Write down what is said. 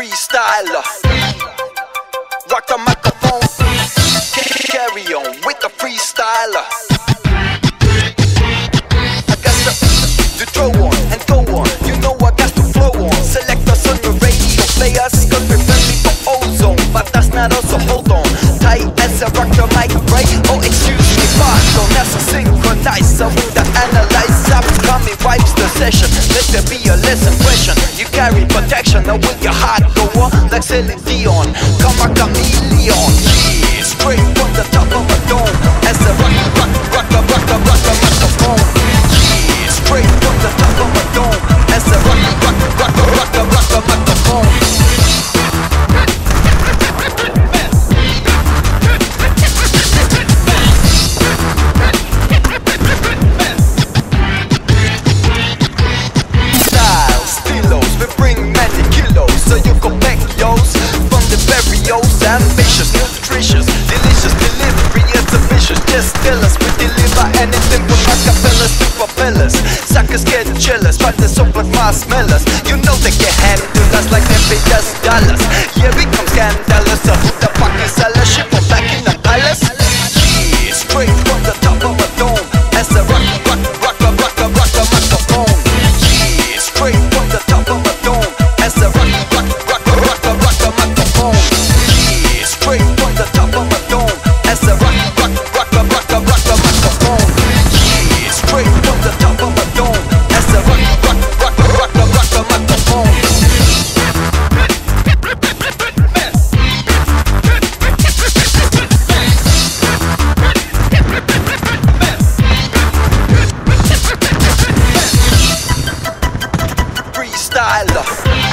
freestyler. Rock the microphone, carry on with the freestyler. I got on and go on. You know I got flow on. On radio, play us cause we're friendly ozone. But that's not us, so hold on. Tight as a rock the mic, right? Oh, excuse me, pardon. That's a with the analyzer. Coming wipes the session. Now with your heart go on like Celine Dion. Come a chameleon. Just We deliver anything from acapellas to propellers Suckers get jealous, but they're so like marshmallows You know they can handle us like they pay us dollars Here we come scandalous, style.